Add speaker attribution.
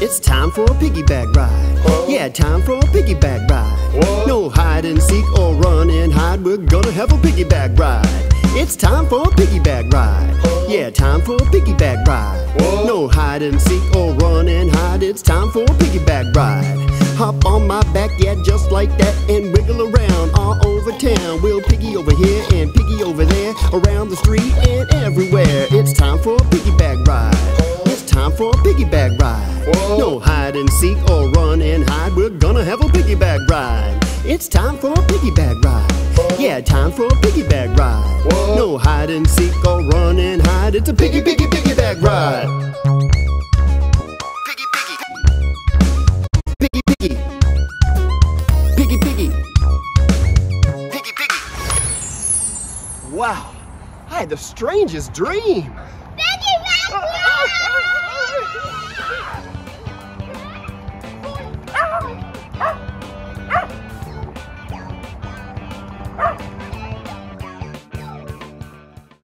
Speaker 1: It's time for a piggyback ride. Yeah, time for a piggyback ride. No hide and seek or run and hide. We're gonna have a piggyback ride. It's time for a piggyback ride. Yeah, time for a piggyback ride. No hide and seek or run and hide. It's time for a piggyback ride. Hop on my back, yeah, just like that, and wiggle around all over town. We'll piggy over here and piggy over there, around the street and everywhere. It's time for a piggyback ride. For a piggyback ride. No hide and seek or run and hide. We're gonna have a piggyback ride. It's time for a piggyback ride. Yeah, time for a piggyback ride. No hide and seek or run and hide. It's a piggy, piggy, piggyback ride. Piggy, piggy. Piggy, piggy. Piggy, piggy. Piggy, piggy. Wow, I had the strangest dream.